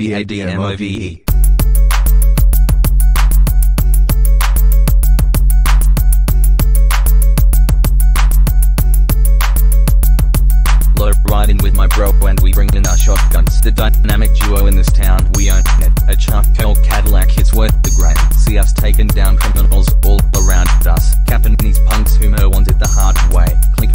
B A D M O V E. Low riding with my bro and we bring in our shotguns. The dynamic duo in this town, we own it. A charcoal Cadillac, it's worth the grain. See us taking down criminals all around us. Capping these punks who mo want it the hard way. Click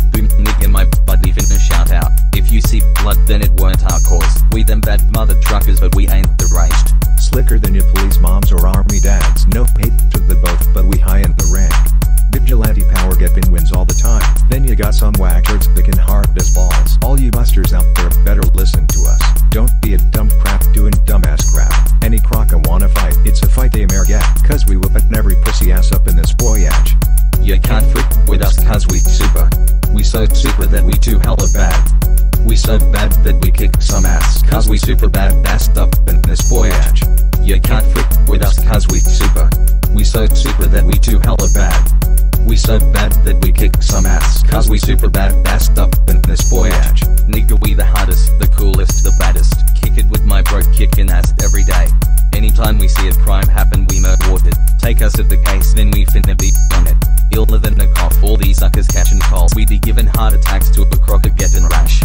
them bad mother truckers but we ain't the deranged. Slicker than your police moms or army dads. No hate to the both, but we high in the rank. Vigilante power get bin wins all the time. Then you got some whackers that can hard as balls. All you busters out there better listen to us. Don't be a dumb crap doing dumbass crap. Any crocker wanna fight, it's a fight they mere get. Cause we whoopin' every pussy ass up in this voyage. You can't freak with us cause we super. We so super that we too hella bad. We so bad that we kick some ass cause we super bad assed up in this voyage. You can't freak with us cause we super. We so super that we too hella bad. We so bad that we kick some ass cause we super bad assed up in this voyage. Nigga we the hottest, the coolest, the baddest. Kick it with my bro kicking ass every day. Anytime we see a crime happen we murder it. Take us at the case then we finna be on it. Iller than a cough, all these suckers catching calls. We be giving heart attacks to a crocker getting rash.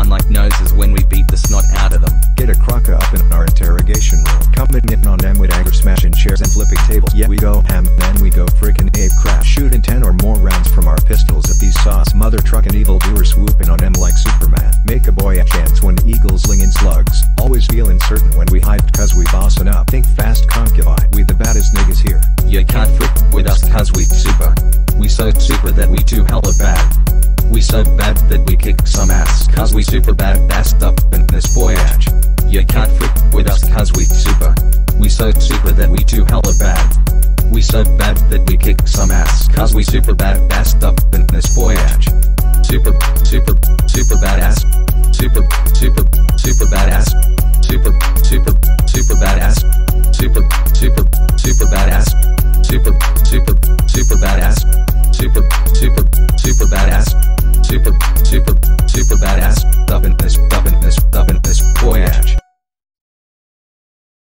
Run like noses when we beat the snot out of them. Get a crocker up in our interrogation room. Coming in on them with anger, smashing chairs and flipping tables. Yeah, we go ham, then we go frickin' ape crap. Shooting 10 or more rounds from our pistols at these sauce. Mother truckin' evil doers swooping on them like Superman. Make a boy a chance when eagles lingin' slugs. Always feeling certain when we hide cause we bossin' up. Think fast, concubine. We the baddest niggas here. You can't freak with us cause we super. We so super that we too hella bad. We so bad that we kick some ass cause we super bad assed up in this voyage. You can't freak with us cause we super. We so super that we too hella bad. We so bad that we kick some ass cause we super bad assed up in this voyage. Super, super, super badass. up in this.